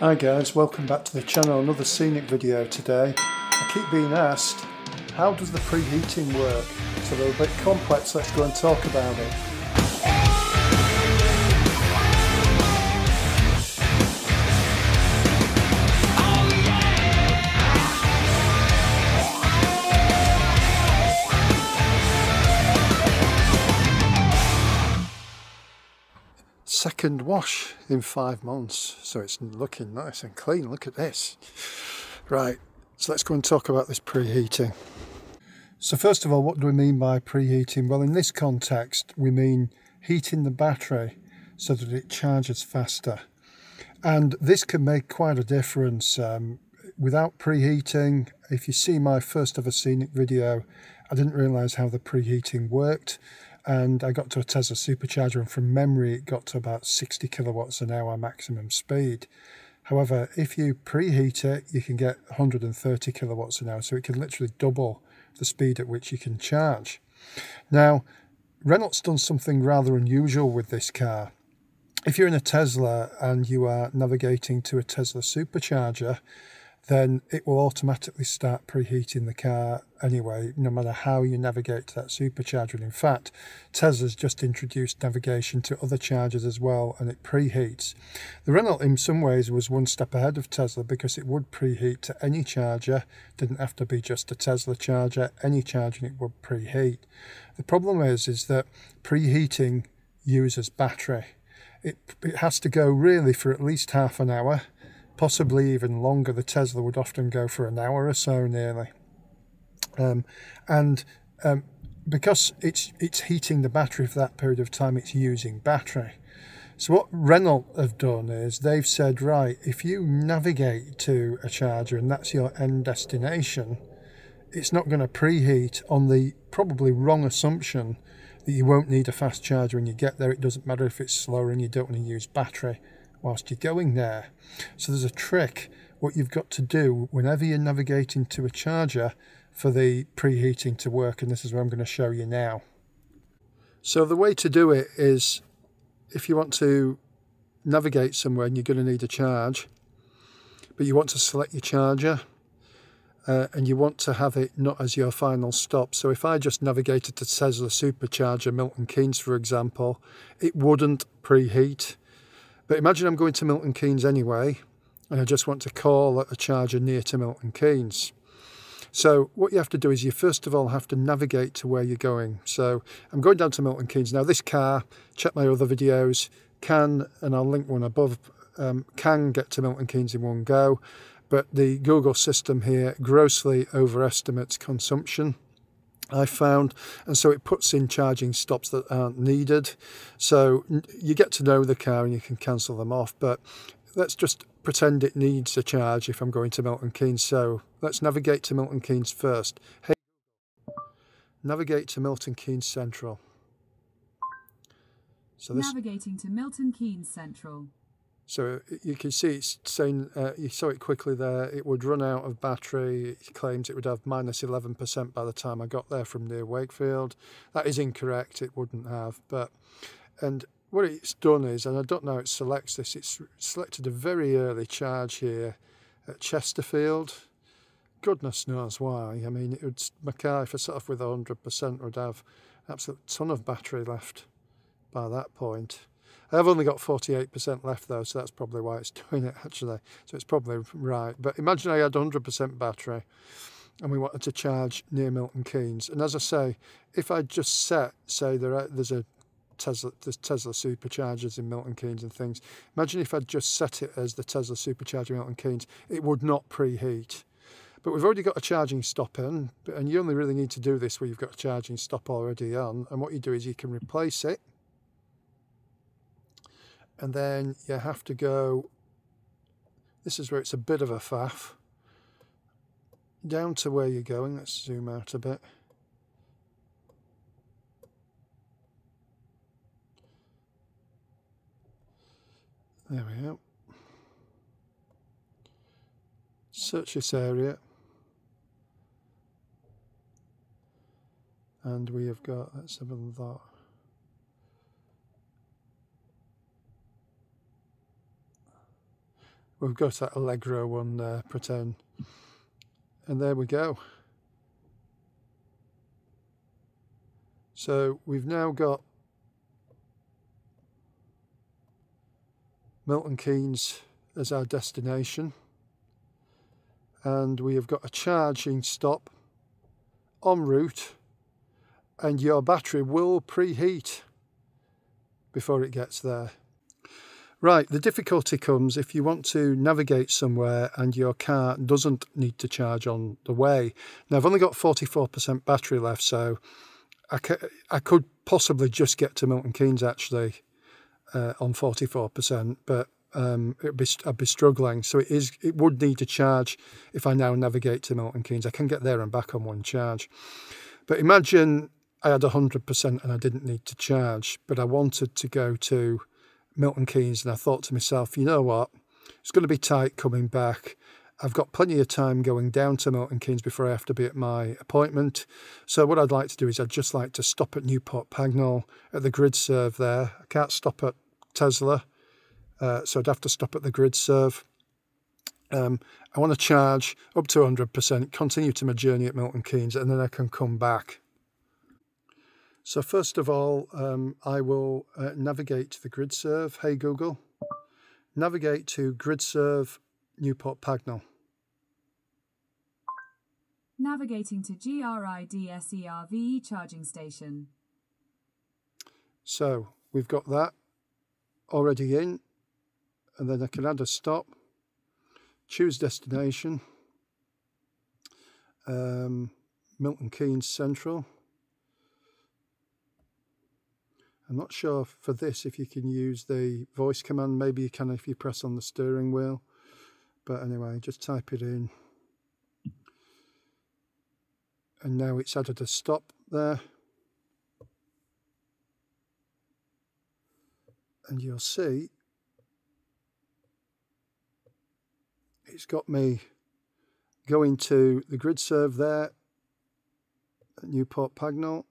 Hi guys, welcome back to the channel, another scenic video today. I keep being asked, how does the preheating work? So a bit complex, let's go and talk about it. Second wash in five months. So it's looking nice and clean. Look at this. Right so let's go and talk about this preheating. So first of all what do we mean by preheating? Well in this context we mean heating the battery so that it charges faster. And this can make quite a difference um, without preheating. If you see my first ever scenic video I didn't realize how the preheating worked and I got to a Tesla supercharger and from memory it got to about 60 kilowatts an hour maximum speed. However, if you preheat it, you can get 130 kilowatts an hour, so it can literally double the speed at which you can charge. Now, Renault's done something rather unusual with this car. If you're in a Tesla and you are navigating to a Tesla supercharger, then it will automatically start preheating the car anyway, no matter how you navigate to that supercharger. And in fact, Tesla's just introduced navigation to other chargers as well, and it preheats. The Renault, in some ways, was one step ahead of Tesla because it would preheat to any charger, didn't have to be just a Tesla charger, any charging it would preheat. The problem is, is that preheating uses battery. It, it has to go really for at least half an hour possibly even longer. The Tesla would often go for an hour or so nearly. Um, and um, because it's it's heating the battery for that period of time, it's using battery. So what Renault have done is they've said, right, if you navigate to a charger and that's your end destination, it's not going to preheat on the probably wrong assumption that you won't need a fast charger when you get there. It doesn't matter if it's slower and you don't want to use battery whilst you're going there. So there's a trick what you've got to do whenever you're navigating to a charger for the preheating to work and this is what I'm going to show you now. So the way to do it is if you want to navigate somewhere and you're going to need a charge but you want to select your charger uh, and you want to have it not as your final stop. So if I just navigated to Tesla Supercharger Milton Keynes for example it wouldn't preheat but imagine I'm going to Milton Keynes anyway, and I just want to call at a charger near to Milton Keynes. So what you have to do is you first of all have to navigate to where you're going. So I'm going down to Milton Keynes. Now this car, check my other videos, can, and I'll link one above, um, can get to Milton Keynes in one go. But the Google system here grossly overestimates consumption. I found, and so it puts in charging stops that aren't needed. So you get to know the car and you can cancel them off. But let's just pretend it needs a charge if I'm going to Milton Keynes. So let's navigate to Milton Keynes first. Hey, navigate to Milton Keynes Central. So this, Navigating to Milton Keynes Central. So you can see it's saying, uh, you saw it quickly there, it would run out of battery. It claims it would have minus 11% by the time I got there from near Wakefield. That is incorrect, it wouldn't have. But And what it's done is, and I don't know how it selects this, it's selected a very early charge here at Chesterfield. Goodness knows why. I mean, it would, my car, if I set off with 100%, would have an absolute ton of battery left by that point. I've only got 48% left though, so that's probably why it's doing it actually. So it's probably right. But imagine I had 100% battery and we wanted to charge near Milton Keynes. And as I say, if I just set, say there are, there's a Tesla, there's Tesla superchargers in Milton Keynes and things. Imagine if I'd just set it as the Tesla supercharger Milton Keynes, it would not preheat. But we've already got a charging stop in, and you only really need to do this where you've got a charging stop already on. And what you do is you can replace it and then you have to go this is where it's a bit of a faff down to where you're going. Let's zoom out a bit. There we go. Search this area. And we have got let's have a look we've got that Allego one there, pretend. And there we go. So we've now got Milton Keynes as our destination and we have got a charging stop en route and your battery will preheat before it gets there. Right, the difficulty comes if you want to navigate somewhere and your car doesn't need to charge on the way. Now, I've only got 44% battery left, so I, I could possibly just get to Milton Keynes actually uh, on 44%, but um, it'd be, I'd be struggling. So it is. It would need to charge if I now navigate to Milton Keynes. I can get there and back on one charge. But imagine I had 100% and I didn't need to charge, but I wanted to go to Milton Keynes and I thought to myself, you know what, it's going to be tight coming back. I've got plenty of time going down to Milton Keynes before I have to be at my appointment. So what I'd like to do is I'd just like to stop at Newport Pagnell at the grid serve there. I can't stop at Tesla uh, so I'd have to stop at the GridServe. Um, I want to charge up to 100%, continue to my journey at Milton Keynes, and then I can come back. So first of all, um, I will uh, navigate to the GridServe. Hey Google, navigate to GridServe Newport Pagnell. Navigating to GRIDSERVE charging station. So we've got that already in and then I can add a stop, choose destination, um, Milton Keynes Central. I'm not sure for this if you can use the voice command, maybe you can if you press on the steering wheel. But anyway, just type it in. And now it's added a stop there. And you'll see it's got me going to the grid serve there at Newport Pagnell.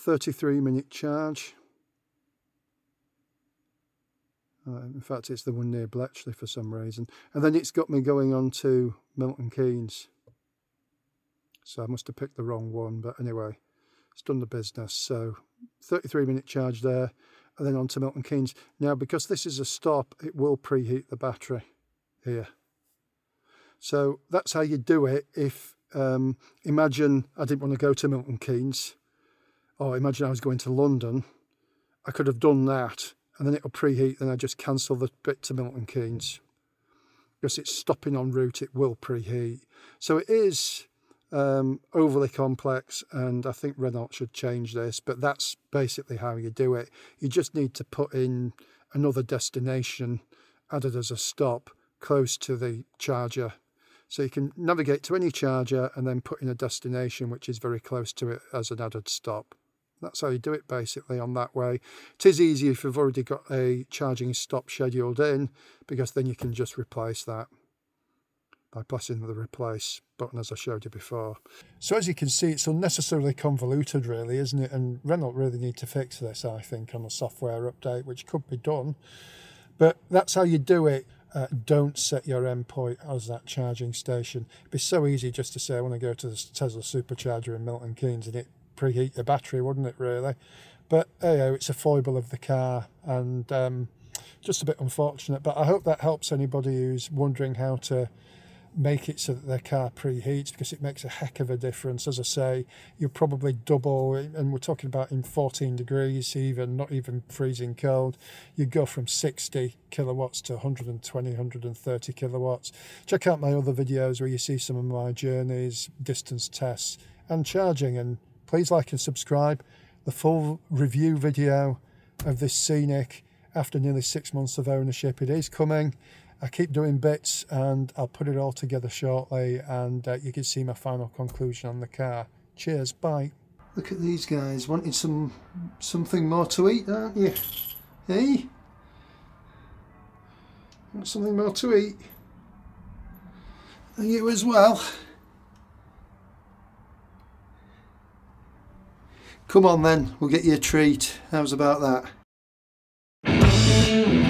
33 minute charge. Uh, in fact, it's the one near Bletchley for some reason. And then it's got me going on to Milton Keynes. So I must have picked the wrong one, but anyway, it's done the business. So 33 minute charge there and then on to Milton Keynes. Now, because this is a stop, it will preheat the battery here. So that's how you do it if, um, imagine I didn't want to go to Milton Keynes, or imagine I was going to London, I could have done that, and then it'll preheat, then I just cancel the bit to Milton Keynes. Because it's stopping en route, it will preheat. So it is um, overly complex and I think Renault should change this but that's basically how you do it you just need to put in another destination added as a stop close to the charger so you can navigate to any charger and then put in a destination which is very close to it as an added stop that's how you do it basically on that way. It is easy if you've already got a charging stop scheduled in because then you can just replace that by pressing the replace button as I showed you before. So as you can see it's unnecessarily convoluted really isn't it and Renault really need to fix this I think on a software update which could be done but that's how you do it. Uh, don't set your endpoint as that charging station. It'd be so easy just to say I want to go to the Tesla supercharger in Milton Keynes and it preheat the battery wouldn't it really but you know, it's a foible of the car and um, just a bit unfortunate but I hope that helps anybody who's wondering how to make it so that their car preheats because it makes a heck of a difference. As I say, you're probably double, and we're talking about in 14 degrees, even not even freezing cold. You go from 60 kilowatts to 120, 130 kilowatts. Check out my other videos where you see some of my journeys, distance tests, and charging. And please like and subscribe. The full review video of this Scenic after nearly six months of ownership, it is coming. I keep doing bits and I'll put it all together shortly and uh, you can see my final conclusion on the car. Cheers, bye. Look at these guys wanting some something more to eat, aren't you? Hey? Want something more to eat? And you as well? Come on then, we'll get you a treat. How's about that?